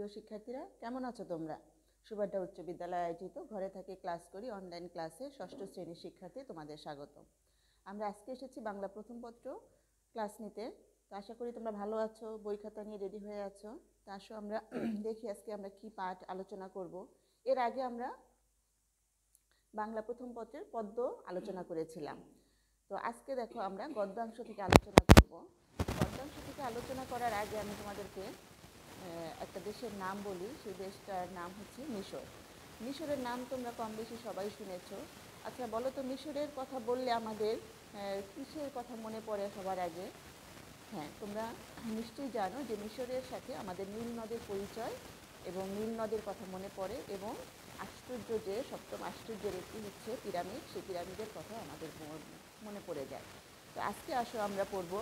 প্রিয় শিক্ষার্থীরা, কেমন আছো তোমরা? সুবাড্ডা উচ্চ বিদ্যালয় আয়োজিত ঘরে থেকে ক্লাস করি অনলাইন ক্লাসে ষষ্ঠ শ্রেণির শিক্ষার্থী তোমাদের স্বাগত। আমরা আজকে এসেছি বাংলা প্রথম পত্র ক্লাস নিতে। তো আশা করি তোমরা ভালো আছো, বই খাতা নিয়ে রেডি হয়ে আছো। তো আসো আমরা দেখি আজকে আমরা কি পাঠ আলোচনা করব। এর আগে আমরা বাংলা প্রথম পত্রের পদ্য আলোচনা করেছিলাম। তো আজকে দেখো আমরা গদ্যাংশ থেকে আলোচনা করব। গদ্যাংশ থেকে আলোচনা করার আগে আমি তোমাদেরকে একটা দেশের নাম বলি, সেই দেশটার নাম হচ্ছে মিশর। মিশরের নাম তোমরা কম বেশি সবাই শুনেছো। আচ্ছা বলো তো, মিশরের কথা বললে আমাদের কিসের কথা মনে পড়ে সবার আগে? হ্যাঁ তোমরা নিশ্চয়ই জানো যে মিশরের সাথে আমাদের নীল নদের পরিচয় এবং নীল নদের কথা মনে পড়ে এবং আশ্চর্য যে, সপ্তম আশ্চর্যের একটি হচ্ছে পিরামিড, সেই পিরামিডের কথা আমাদের মনে পড়ে যায়। তো আজকে আসো, আমরা পড়ব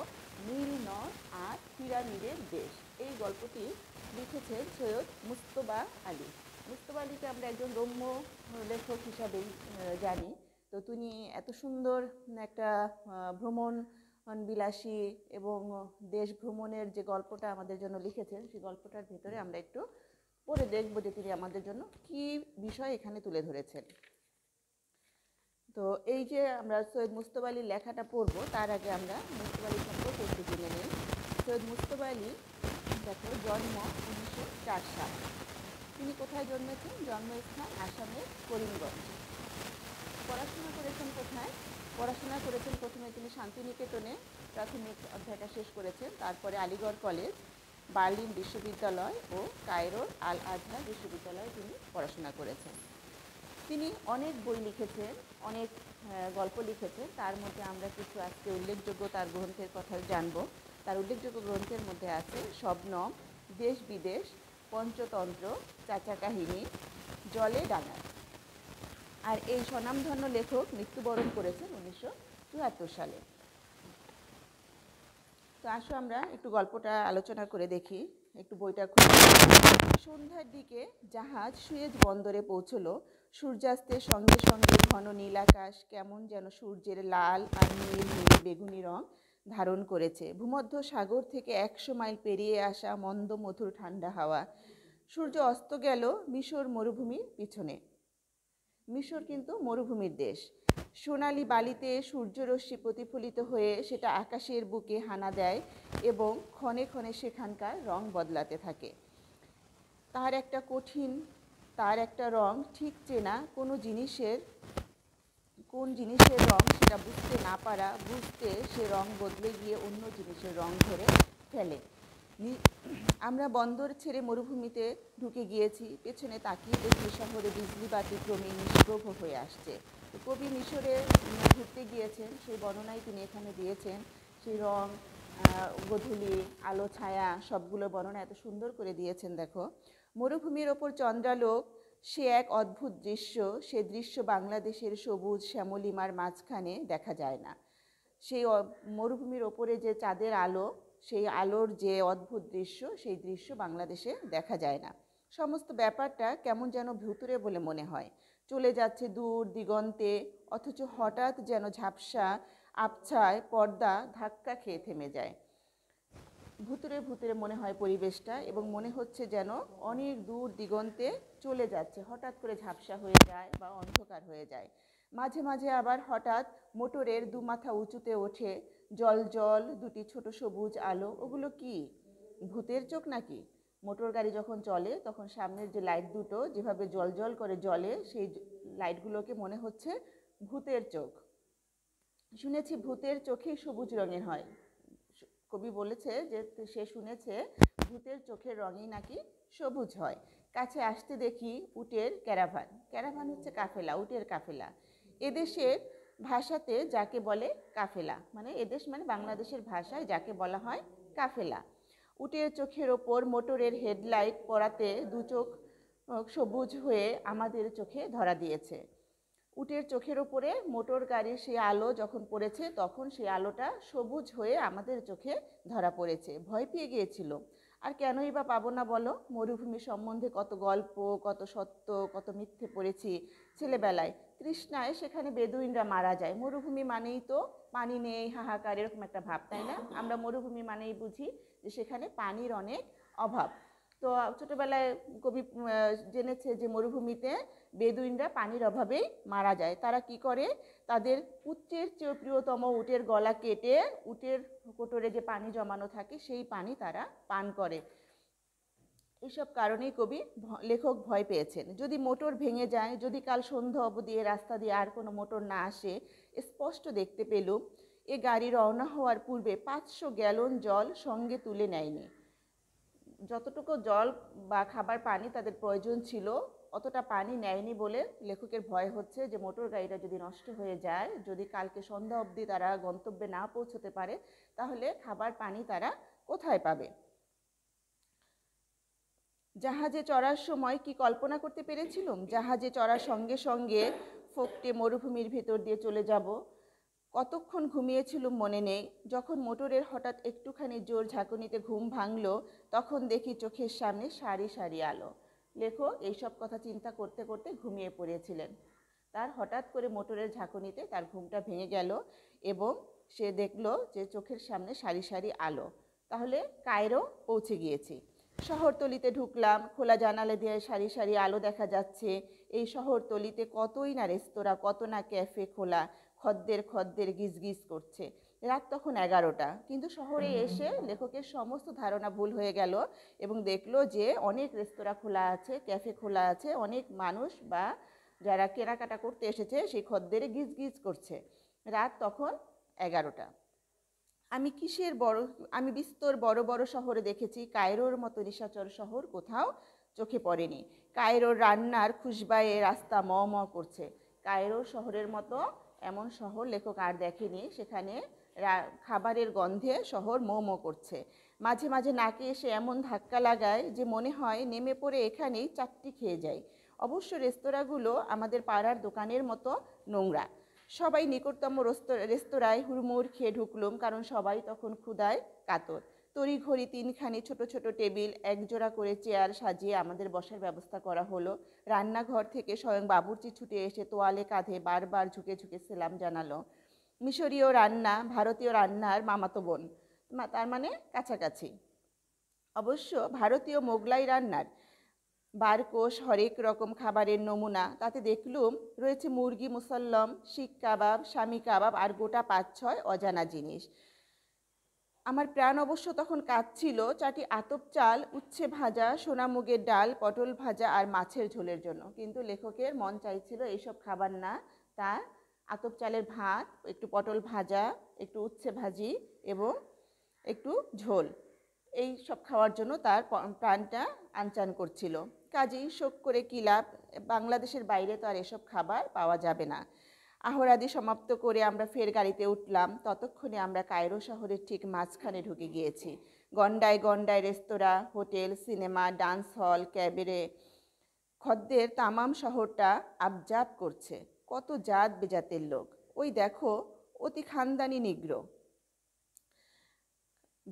নীল নদ আর পিরামিডের দেশ। এই গল্পটি লিখেছেন সৈয়দ মুস্তবা আলী। মুস্তবা আলীকে আমরা একজন রম্য লেখক হিসাবেই জানি। তো তিনি এত সুন্দর একটা ভ্রমণ বিলাসী এবং দেশ ভ্রমণের যে গল্পটা আমাদের জন্য লিখেছেন, সেই গল্পটার ভেতরে আমরা একটু পড়ে দেখব যে তিনি আমাদের জন্য কি বিষয় এখানে তুলে ধরেছেন। তো এই যে আমরা সৈয়দ মুস্তফা আলীর লেখাটা পড়ব, তার আগে আমরা মুস্তফা আলী সম্পর্কে একটু জেনে নিই। সৈয়দ মুস্তফা আলী দেখো, জন্ম উনিশশো চার সাল। তিনি কোথায় জন্মেছেন? জন্মস্থান আসামের করিমগঞ্জ। পড়াশোনা করেছেন কোথায়? পড়াশোনা করেছেন প্রথমে তিনি শান্তিনিকেতনে, প্রাথমিক অধ্যায়টা শেষ করেছেন, তারপরে আলিগড় কলেজ, বার্লিন বিশ্ববিদ্যালয় ও কায়রোর আল আজহার বিশ্ববিদ্যালয়ে তিনি পড়াশোনা করেছেন। তিনি অনেক বই লিখেছেন, অনেক গল্প লিখেছেন। তার মধ্যে আমরা কিছু আজকে উল্লেখযোগ্য তার গ্রন্থের কথা জানব। তার উল্লেখযোগ্য গ্রন্থের মধ্যে আছে শবনম, দেশ বিদেশ, পঞ্চতন্ত্র, চাচা কাহিনী, জলে ডাঙায় আর এই স্বনামধন্য লেখক মৃত্যুবরণ করেছেন উনিশশো চুয়াত্তর সালে। তো আসো আমরা একটু গল্পটা আলোচনা করে দেখি। একটু বইটা খুলে সন্ধ্যার দিকে জাহাজ সুয়েজ বন্দরে পৌঁছলো। সূর্যাস্তের সঙ্গে সঙ্গে ঘন নীল আকাশ কেমন যেন সূর্যের লাল আর নীল নীল বেগুনি রং ধারণ করেছে। ভূমধ্য সাগর থেকে একশো মাইল পেরিয়ে আসা মন্দ মধুর ঠান্ডা হাওয়া। সূর্য অস্ত গেল মিশর মরুভূমির পিছনে। মিশর কিন্তু মরুভূমির দেশ। সোনালি বালিতে সূর্যরশ্মি প্রতিফলিত হয়ে সেটা আকাশের বুকে হানা দেয় এবং ক্ষণে ক্ষণে সেখানকার রং বদলাতে থাকে। তার একটা কঠিন, তার একটা রং ঠিক চেনা কোনো জিনিসের, কোন জিনিসের রং সেটা বুঝতে না পারা বুঝতে সে রং বদলে গিয়ে অন্য জিনিসের রং ধরে ফেলে। আমরা বন্দর ছেড়ে মরুভূমিতে ঢুকে গিয়েছি, পেছনে তাকিয়ে দেখি শহরে বিজলি বাতি ক্রমে নিষ্প্রভ হয়ে আসছে। কবি মিশরে ঘুরতে গিয়েছেন, সেই বর্ণনাই তিনি এখানে দিয়েছেন। সেই রং গোধূলি, আলো, ছায়া, সবগুলো বর্ণনা এত সুন্দর করে দিয়েছেন, দেখো। মরুভূমির ওপর চন্দ্রালোক, সে এক অদ্ভুত দৃশ্য, সে দৃশ্য বাংলাদেশের সবুজ, শ্যামলিমার মাঝখানে দেখা যায় না। সেই মরুভূমির ওপরে যে চাঁদের আলো, সেই আলোর যে অদ্ভুত দৃশ্য, সেই দৃশ্য বাংলাদেশে দেখা যায় না। সমস্ত ব্যাপারটা কেমন যেন ভুতুরে বলে মনে হয়। চলে যাচ্ছে দূর দিগন্তে, অথচ হঠাৎ যেন ঝাপসা আবছায় পর্দা ধাক্কা খেয়ে থেমে যায়। ভুতুরে ভুতুরে মনে হয় পরিবেশটা এবং মনে হচ্ছে যেন অনেক দূর দিগন্তে চলে যাচ্ছে, হঠাৎ করে ঝাপসা হয়ে যায় বা অন্ধকার হয়ে যায়। মাঝে মাঝে আবার হঠাৎ মোটরের দু মাথা উঁচুতে ওঠে, জল জল, দুটি ছোট সবুজ আলো, ওগুলো কি? ভূতের চোখ নাকি? মোটর গাড়ি যখন চলে, তখন সামনের যে লাইট দুটো, যেভাবে জল জল করে জলে সেই লাইটগুলোকে মনে হচ্ছে ভূতের চোখ। শুনেছি ভূতের চোখেই সবুজ রঙের হয়। কবি বলেছে যে সে শুনেছে ভূতের চোখের রঙই নাকি সবুজ হয়। কাছে আসতে দেখি উটের ক্যারাভান ক্যারাভান হচ্ছে কাফেলা, উটের কাফেলা। এদেশের ভাষাতে যাকে বলে কাফেলা। মানে এদেশ মানে বাংলাদেশের ভাষায় যাকে বলা হয় কাফেলা। উটের চোখের ওপর মোটরের হেডলাইট পড়াতে দু চোখ সবুজ হয়ে আমাদের চোখে ধরা দিয়েছে। উটের চোখের ওপরে মোটর গাড়ির সেই আলো যখন পড়েছে, তখন সেই আলোটা সবুজ হয়ে আমাদের চোখে ধরা পড়েছে। ভয় পেয়ে গিয়েছিল। আর কেনই বা পাবো না বলো? মরুভূমি সম্বন্ধে কত গল্প, কত সত্য, কত মিথ্যে পড়েছি ছেলেবেলায়। তৃষ্ণায় সেখানে বেদুইনরা মারা যায়। মরুভূমি মানেই তো পানি নেই, হাহাকার, এরকম একটা ভাব, তাই না? আমরা মরুভূমি মানেই বুঝি যে সেখানে পানির অনেক অভাব। তো ছোটোবেলায় কবি জেনেছে যে মরুভূমিতে বেদুইনরা পানির অভাবেই মারা যায়। তারা কি করে? তাদের উচ্চের চেয়ে প্রিয়তম উটের গলা কেটে উটের কোটরে যে পানি জমানো থাকে, সেই পানি তারা পান করে। এসব কারণেই কবি লেখক ভয় পেয়েছেন। যদি মোটর ভেঙে যায়, যদি কাল সন্ধ্যা অবধি এ রাস্তা দিয়ে আর কোনো মোটর না আসে স্পষ্ট দেখতে পেলুম, এ গাড়ি রওনা হওয়ার পূর্বে পাঁচশো গ্যালন জল সঙ্গে তুলে নেয়নি। যতটুকু জল বা খাবার পানি তাদের প্রয়োজন ছিল, অতটা পানি নেয়নি বলে লেখকের ভয় হচ্ছে যে মোটর গাড়িটা যদি নষ্ট হয়ে যায়, যদি কালকে সন্ধ্যা অবধি তারা গন্তব্যে না পৌঁছতে পারে, তাহলে খাবার পানি তারা কোথায় পাবে? জাহাজে চড়ার সময় কি কল্পনা করতে পেরেছিলাম? জাহাজে চড়ার সঙ্গে সঙ্গে ফোকটে মরুভূমির ভেতর দিয়ে চলে যাব। কতক্ষণ ঘুমিয়েছিলুম মনে নেই। যখন মোটরের হঠাৎ একটুখানি জোর ঝাঁকুনিতে ঘুম ভাঙলো, তখন দেখি চোখের সামনে সারি সারি আলো। লেখক এইসব কথা চিন্তা করতে করতে ঘুমিয়ে পড়েছিলেন। তার হঠাৎ করে মোটরের ঝাঁকুনিতে তার ঘুমটা ভেঙে গেল এবং সে দেখল যে চোখের সামনে সারি সারি আলো। তাহলে কায়রো, পৌঁছে গিয়েছি। শহরতলিতে ঢুকলাম, খোলা জানালে দিয়ে সারি সারি আলো দেখা যাচ্ছে। এই শহরতলিতে কতই না রেস্তোরাঁ, কত না ক্যাফে খোলা। খদ্দের খদ্দের গিজগিজ করছে। রাত তখন এগারোটা। কিন্তু শহরে এসে লেখকের সমস্ত ধারণা ভুল হয়ে গেল এবং দেখল যে অনেক রেস্তোরাঁ খোলা আছে ক্যাফে খোলা আছে অনেক মানুষ বা যারা কেনাকাটা করতে এসেছে সেই খদ্দের গিজগিজ করছে। রাত তখন এগারোটা। আমি কিসের বড় আমি বিস্তর বড় বড় শহরে দেখেছি কায়রোর মতো নিশাচর শহর কোথাও চোখে পড়েনি। কায়রোর রান্নার খুশবায়ে রাস্তা ম ম করছে। কায়রো শহরের মতো এমন শহর লেখক আর দেখেনি। সেখানে খাবারের গন্ধে শহর মো মো করছে। মাঝে মাঝে নাকে এসে এমন ধাক্কা লাগায় যে মনে হয় নেমে পড়ে এখানেই চারটি খেয়ে যায়। অবশ্য রেস্তোরাঁগুলো আমাদের পাড়ার দোকানের মতো নোংরা। সবাই নিকটতম রস্তো- রেস্তোরাঁয় হুড়মুড় খেয়ে ঢুকলুম, কারণ সবাই তখন ক্ষুধায় কাতর। তড়িঘড়ি তিনখানি ছোট ছোট টেবিল, একজোড়া করে চেয়ার সাজিয়ে আমাদের বসার ব্যবস্থা করা হলো। রান্নাঘর থেকে স্বয়ং বাবুর্চি ছুটে এসে তোয়ালে কাঁধে বারবার ঝুঁকে ঝুঁকে সেলাম জানালো। মিশরীয় রান্না, ভারতীয় রান্নার মামাতো বোন। তার মানে কাছাকাছি। অবশ্য ভারতীয় মোগলাই রান্নার বারকোষ হরেক রকম খাবারের নমুনা, তাতে দেখলুম রয়েছে মুরগি মুসল্লম শিক কাবাব, স্বামী কাবাব আর গোটা পাঁচ ছয় অজানা জিনিস। আমার প্রাণ অবশ্য তখন কাঁদছিল, চারটি আতপ চাল, উচ্ছে ভাজা, সোনা মুগের ডাল, পটল ভাজা আর মাছের ঝোলের জন্য। কিন্তু লেখকের মন চাইছিল এইসব খাবার না তার আতপ চালের ভাত, একটু পটল ভাজা, একটু উচ্ছে ভাজি এবং একটু ঝোল। এই সব খাওয়ার জন্য তার প্রাণটা আনচান করছিল। কাজেই শোক করে কি লাভ? বাংলাদেশের বাইরে তো আর এসব খাবার পাওয়া যাবে না। আহরাদি সমাপ্ত করে আমরা ফের গাড়িতে উঠলাম। ততক্ষণে আমরা কায়রো শহরের ঠিক মাঝখানে ঢুকে গিয়েছি। গন্ডায় গন্ডায় রেস্তোরাঁ, hotel, cinema, dance hall, cabaret খদ্দের তামাম শহরটা আবজাব করছে। কত জাত বেজাতের লোক। ওই দেখো, অতি খানদানি নিগ্র।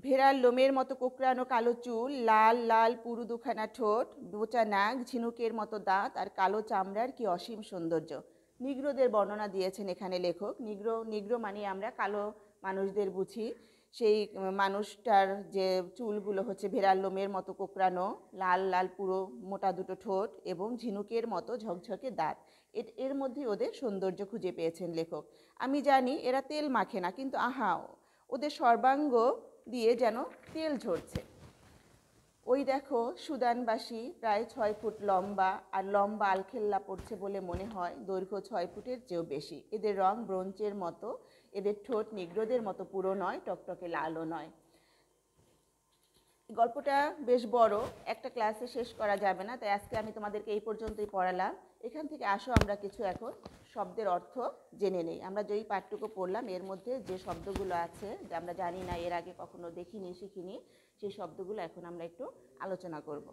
ভেড়ার লোমের মতো কোকড়ানো কালো চুল, লাল লাল পুরু দুখানা ঠোঁট বোচা নাক, ঝিনুকের মতো দাঁত আর কালো চামড়ার কি অসীম সৌন্দর্য। নিগ্রোদের বর্ণনা দিয়েছেন এখানে লেখক। নিগ্রো নিগ্রো মানে আমরা কালো মানুষদের বুঝি। সেই মানুষটার যে চুলগুলো হচ্ছে ভেড়ার লোমের মতো কোকড়ানো, লাল লাল পুরো মোটা দুটো ঠোঁট এবং ঝিনুকের মতো ঝকঝকে দাঁত। এর মধ্যে ওদের সৌন্দর্য খুঁজে পেয়েছেন লেখক। আমি জানি এরা তেল মাখে না, কিন্তু আহা, ওদের সর্বাঙ্গ দিয়ে যেন তেল ঝরছে। ওই দেখো সুদানবাসী প্রায় ছয় ফুট লম্বা আর লম্বা আলখেল্লা পড়ছে বলে মনে হয়, দৈর্ঘ্য ছয় ফুটের চেয়েও বেশি। এদের রং ব্রোঞ্চের মতো, এদের ঠোঁট নিগ্রোদের মতো পুরো নয়, টকটকে লালও নয়। গল্পটা বেশ বড়, একটা ক্লাসে শেষ করা যাবে না, তাই আজকে আমি তোমাদেরকে এই পর্যন্তই পড়ালাম। এখান থেকে আসো আমরা কিছু এখন শব্দের অর্থ জেনে নেই। আমরা যেই পাঠটুকু পড়লাম, এর মধ্যে যে শব্দগুলো আছে, যে আমরা জানি না, এর আগে কখনো দেখিনি, শিখিনি, সেই শব্দগুলো এখন আমরা একটু আলোচনা করব।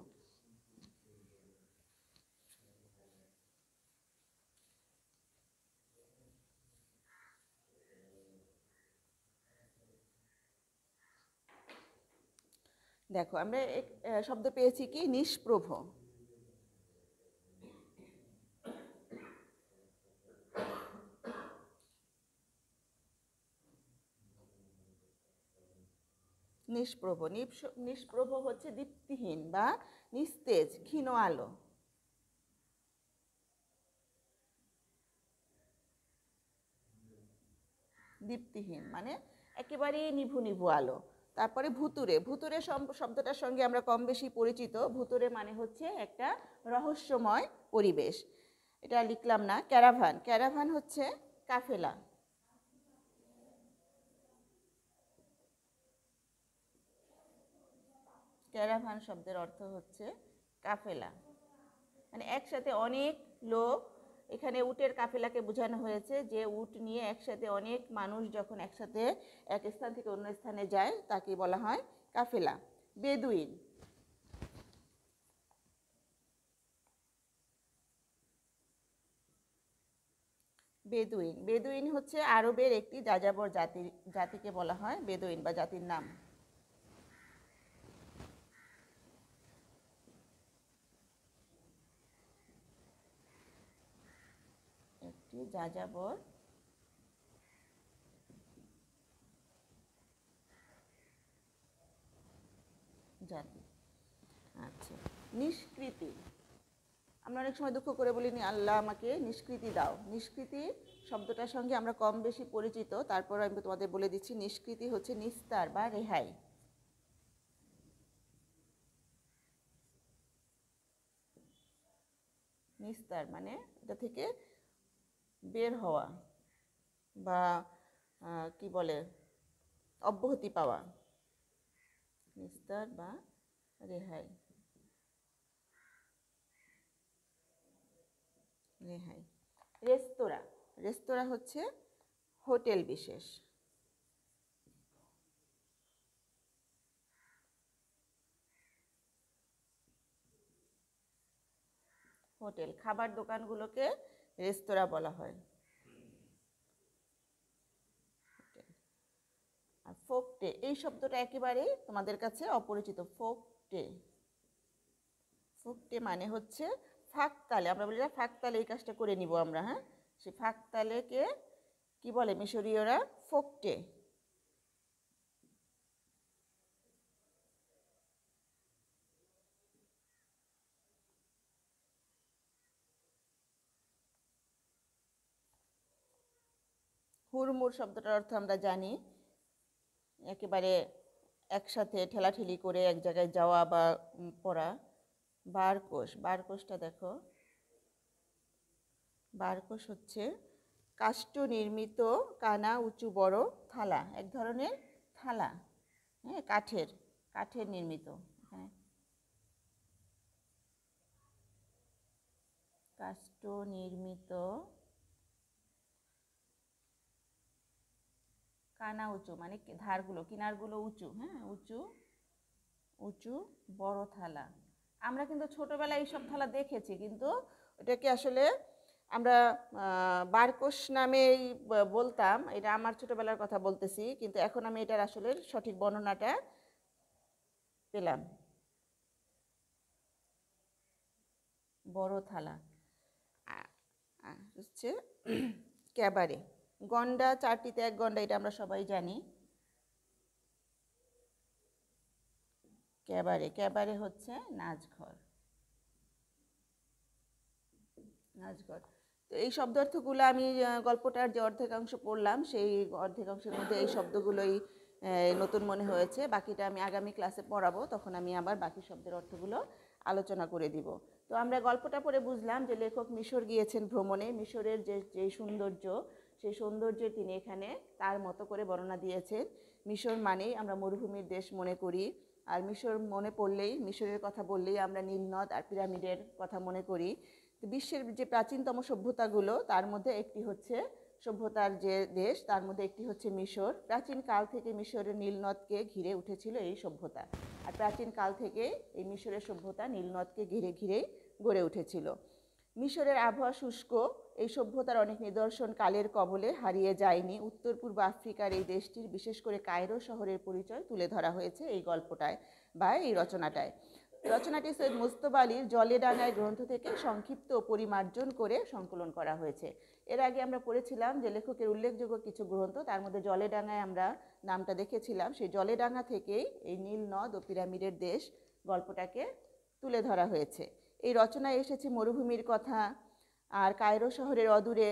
দেখো, আমরা শব্দ পেয়েছি কি? নিষ্প্রভ। নিষ্প্রভ। নিষ্প্রভ হচ্ছে দীপ্তিহীন বা নিস্তেজ, ক্ষীণ আলো। দীপ্তিহীন মানে একেবারেই নিভু নিভু আলো। তারপরে ভুতুরে। ভুতুরে শব্দটার সঙ্গে আমরা কম বেশি পরিচিত। ভুতুরে মানে হচ্ছে একটা রহস্যময় পরিবেশ। এটা লিখলাম না। ক্যারাভান। ক্যারাভান হচ্ছে কাফেলা। ক্যারাভান শব্দের অর্থ হচ্ছে কাফেলা। মানে একসাথে অনেক লোক এখানে উটের কাফেলাকে বোঝানো হয়েছে যে উট নিয়ে একসাথে অনেক মানুষ যখন একসাথে এক স্থান থেকে অন্য স্থানে যায়, তাকে বলা হয় কাফেলা। বেদুইন। বেদুইন। বেদুইন হচ্ছে আরবের একটি যাযাবর জাতির জাতিকে বলা হয় বেদুইন বা জাতির নাম। একটি যাযাবর। জাতি। আচ্ছা নিষ্কৃতি। আমরা অনেক সময় দুঃখ করে বলিনি আল্লাহ আমাকে নিষ্কৃতি দাও। নিষ্কৃতি শব্দটার সঙ্গে আমরা কম বেশি পরিচিত। তারপর আমি তোমাদের বলে দিচ্ছি, নিষ্কৃতি হচ্ছে নিস্তার বা রেহাই। নিস্তার মানে এটা থেকে বের হওয়া বা কি বলে, অব্যাহতি পাওয়া। নিস্তার বা রেহাই। রেহাই। রেস্তোরাঁ। রেস্তোরাঁ হচ্ছে হোটেল বিশেষ। হোটেল। খাবার দোকানগুলোকে রেস্তোরাঁ বলা হয়। আর ফোক টে, এই শব্দটা একেবারেই তোমাদের কাছে অপরিচিত, ফোক টে। ফোক টে মানে হচ্ছে ফাঁক তালে, আমরা বলি না ফাঁক তালে এই কাজটা করে নিব আমরা হ্যাঁ? সেই ফাঁকতালেকে কী বলে মিশরীয়রা? ফোক ফোকটে হুড়মুড় শব্দটার অর্থ আমরা জানি। একেবারে একসাথে ঠেলাঠেলি করে এক জায়গায় যাওয়া বা পড়া। বারকোষ, বারকোষটা দেখো। বারকোষ হচ্ছে কাষ্ঠ নির্মিত কানা উঁচু বড় থালা, এক ধরনের থালা হ্যাঁ কাঠের কাঠের নির্মিত এখানে কাষ্ঠ নির্মিত কানা উঁচু মানে ধারগুলো, কিনারগুলো উঁচু হ্যাঁ উঁচু উঁচু, বড় থালা। আমরা কিন্তু ছোটবেলায় এইসব থালা দেখেছি, কিন্তু এটাকে আসলে আমরা বারকোষ নামেই বলতাম, এটা আমার ছোটবেলার কথা বলতেছি, কিন্তু এখন আমি এটার আসলে সঠিক বর্ণনাটা পেলাম। বড় থালা। হচ্ছে ক্যাবারে। গন্ডা, চারটিতে এক গন্ডা, এটা আমরা সবাই জানি। ক্যাবারে ক্যাবারে হচ্ছে নাচঘর। নাচঘর। তো এই শব্দ অর্থগুলো আমি গল্পটার যে অর্ধেকাংশ পড়লাম, সেই অর্ধেকাংশের মধ্যে এই শব্দগুলোই নতুন মনে হয়েছে। বাকিটা আমি আগামী ক্লাসে পড়াবো, তখন আমি আবার বাকি শব্দের অর্থগুলো আলোচনা করে দিব। তো আমরা গল্পটা পড়ে বুঝলাম যে লেখক মিশর গিয়েছেন ভ্রমণে। মিশরের যে যে সৌন্দর্য সেই সৌন্দর্যে তিনি এখানে তার মতো করে বর্ণনা দিয়েছেন। মিশর মানেই আমরা মরুভূমির দেশ মনে করি। আর মিশর মনে পড়লেই, মিশরের কথা বললেই আমরা নীলনদ আর পিরামিডের কথা মনে করি। বিশ্বের যে প্রাচীনতম সভ্যতাগুলো, তার মধ্যে একটি হচ্ছে সভ্যতার যে দেশ, তার মধ্যে একটি হচ্ছে মিশর। প্রাচীন কাল থেকে মিশরের নীলনদকে ঘিরে উঠেছিল এই সভ্যতা। আর প্রাচীন কাল থেকে এই মিশরের সভ্যতা নীলনদকে ঘিরে ঘিরেই গড়ে উঠেছিল। মিশরের আবহাওয়া শুষ্ক এই সভ্যতার অনেক নিদর্শন কালের কবলে হারিয়ে যায়নি। উত্তর, পূর্ব আফ্রিকার এই দেশটির বিশেষ করে কায়রো শহরের পরিচয় তুলে ধরা হয়েছে এই গল্পটায় বা এই রচনাটায়। রচনাটি সৈয়দ মুস্তফা আলীর জলে ডাঙায় গ্রন্থ থেকে সংক্ষিপ্ত পরিমার্জন করে সংকলন করা হয়েছে। এর আগে আমরা পড়েছিলাম যে লেখকের উল্লেখযোগ্য কিছু গ্রন্থ, তার মধ্যে জলে ডাঙায় আমরা নামটা দেখেছিলাম। সেই জলে ডাঙা থেকেই এই নীল নদ ও পিরামিডের দেশ গল্পটাকে তুলে ধরা হয়েছে। এই রচনায় এসেছে মরুভূমির কথা আর কায়রো শহরের অদূরে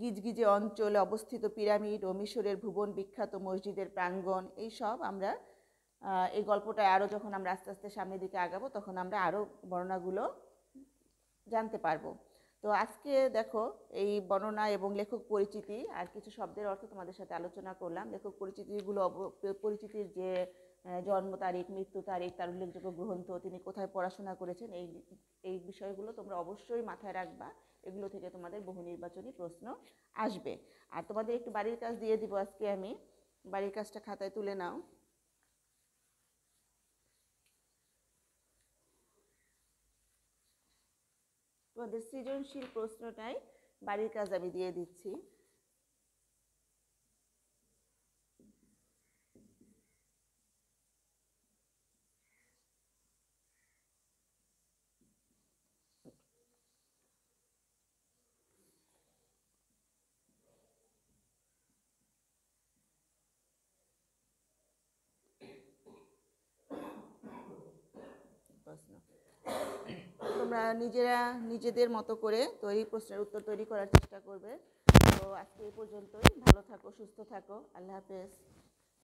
গিজগিজে অঞ্চলে অবস্থিত পিরামিড ও মিশরের ভুবন বিখ্যাত মসজিদের প্রাঙ্গণ, এই সব আমরা এই গল্পটা আরও যখন আমরা আস্তে আস্তে সামনের দিকে আগাবো, তখন আমরা আরও বর্ণনাগুলো জানতে পারব। তো আজকে দেখো, এই বর্ণনা এবং লেখক পরিচিতি আর কিছু শব্দের অর্থ তোমাদের সাথে আলোচনা করলাম। লেখক পরিচিতিগুলো পরিচিতির যে জন্ম তারিখ, মৃত্যু তারিখ, তার উল্লেখযোগ্য গ্রন্থ, তিনি কোথায় পড়াশোনা করেছেন, এই এই বিষয়গুলো তোমরা অবশ্যই মাথায় রাখবা। এগুলো থেকে তোমাদের বহু নির্বাচনী প্রশ্ন আসবে। আর তোমাদের একটু বাড়ির কাজ দিয়ে দিব আজকে আমি। বাড়ির কাজটা খাতায় তুলে নাও। তোমাদের সৃজনশীল প্রশ্নটাই বাড়ির কাজ আমি দিয়ে দিচ্ছি প্রশ্ন তোমরা নিজেরা নিজেদের মতো করে তৈরি প্রশ্নের উত্তর তৈরি করার চেষ্টা করবে। তো আজকে এই পর্যন্তই। ভালো থাকো, সুস্থ থাকো। আল্লাহ হাফেজ।